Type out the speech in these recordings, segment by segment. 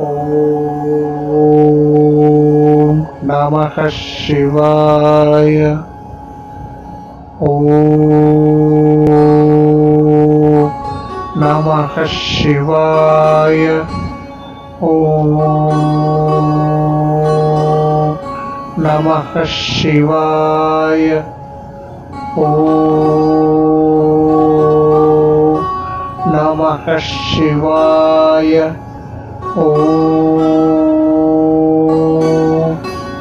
ॐ नमः शिवाय। ॐ नमः शिवाय। ॐ नमः शिवाय। ॐ नमः शिवाय ॐ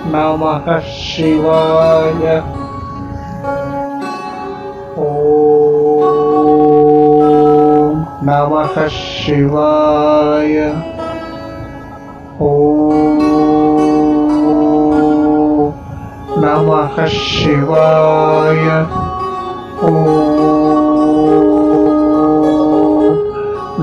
नमः शिवाय। ॐ नमः शिवाय। ॐ नमः शिवाय। ॐ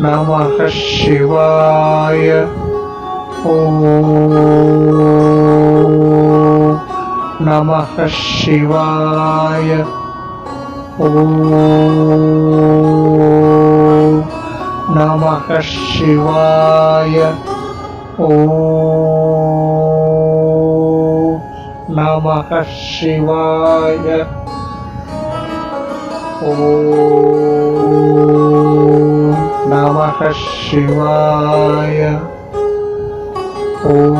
नमः शिवाय। ॐ नमः शिवाय। ॐ नमः शिवाय। ॐ नमः शिवाय। ॐ नमः शिवाय। ॐ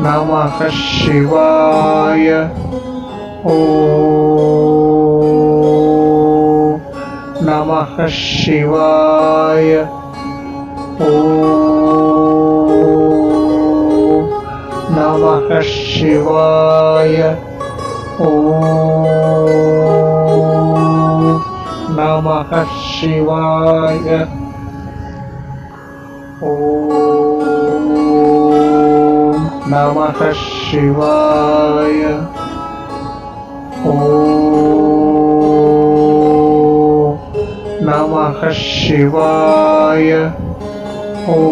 नमः शिवाय। ॐ नमः शिवाय। ॐ नमः शिवाय। ॐ नमः शिवाय। ॐ नमः शिवाय। ॐ नमः शिवाय। ॐ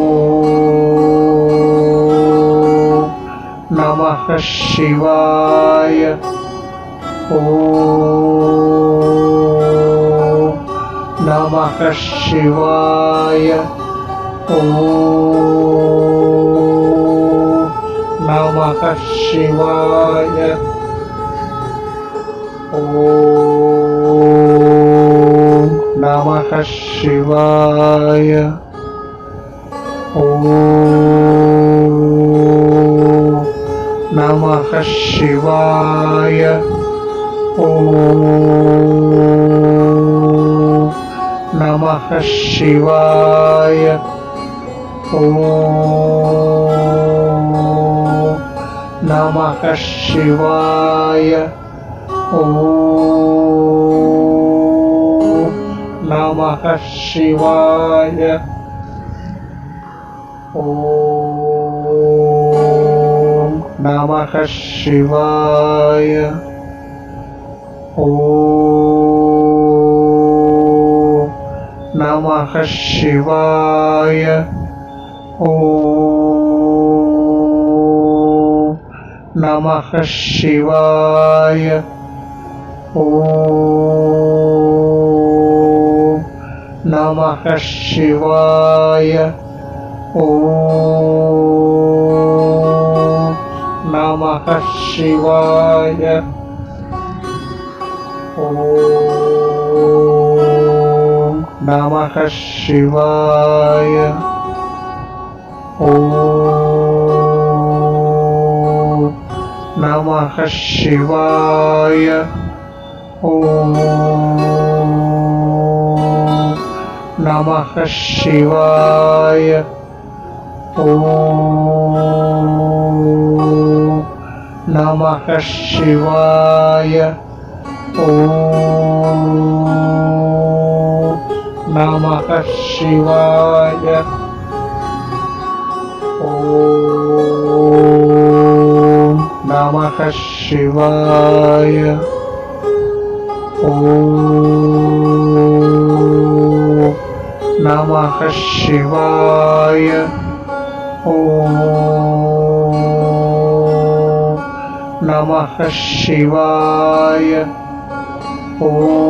नमः शिवाय। ॐ नमः शिवाय। ॐ नमः शिवाय। ॐ नमः शिवाय। ॐ नमः शिवाय। ॐ नमः शिवाय। नमः शिवाय। नमः शिवाय। नमः शिवाय। ॐ नमः शिवाय। ॐ नमः शिवाय। ॐ नमः शिवाय। ॐ नमः शिवाय। ॐ नमः शिवाय। नमः शिवाय। नमः शिवाय। नमः शिवाय। ॐ नमः शिवाय ॐ नमः शिवाय ॐ नमः शिवाय ॐ नमः शिवाय ॐ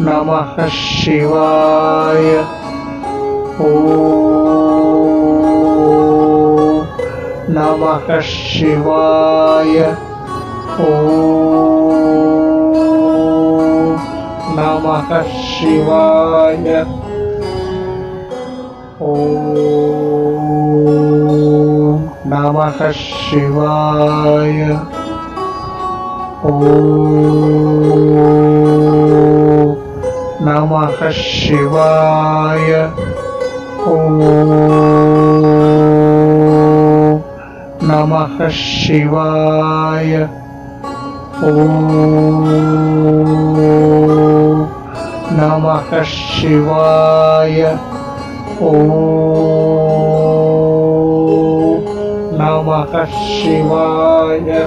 नमः शिवाय। ॐ नमः शिवाय। ॐ नमः शिवाय। ॐ नमः शिवाय। ॐ नमः शिवाय। ॐ नमः शिवाय। नमः शिवाय। नमः शिवाय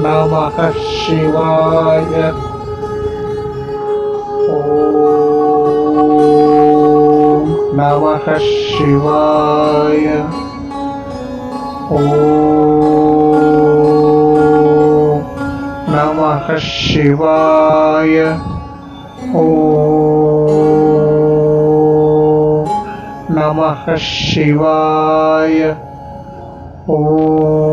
नमः शिवाय। ॐ नमः शिवाय। ॐ नमः शिवाय। ॐ नमः शिवाय। ॐ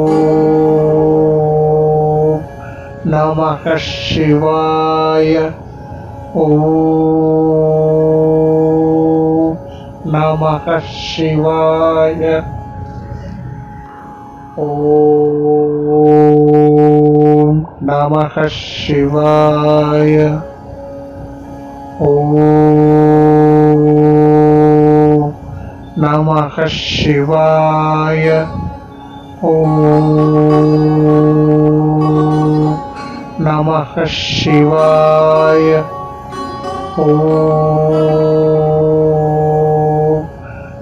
नमः शिवाय। ॐ नमः शिवाय। ॐ नमः शिवाय। ॐ नमः शिवाय। ॐ नमः शिवाय।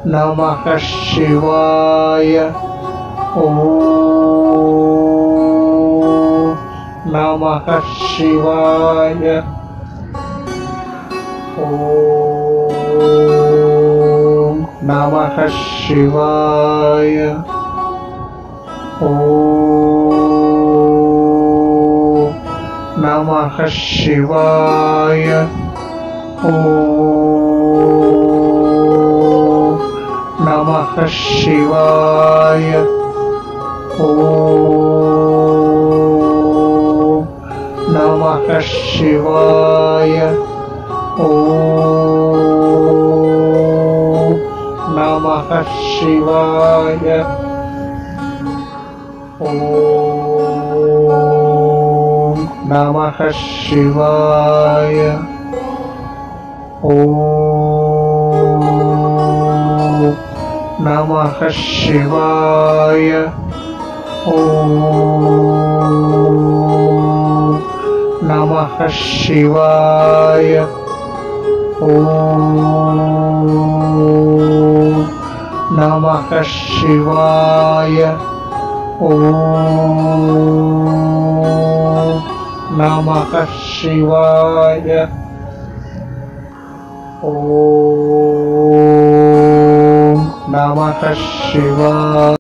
नमः शिवाय। नमः शिवाय। नमः शिवाय। ॐ नमः शिवाय। ॐ नमः शिवाय। ॐ नमः शिवाय। ॐ नमः शिवाय। ॐ नमः शिवाय। ॐ नमः शिवाय। ॐ नमः शिवाय। ॐ नमः शिवाय। ॐ नमः शिवाय। ॐ नमः शिवाय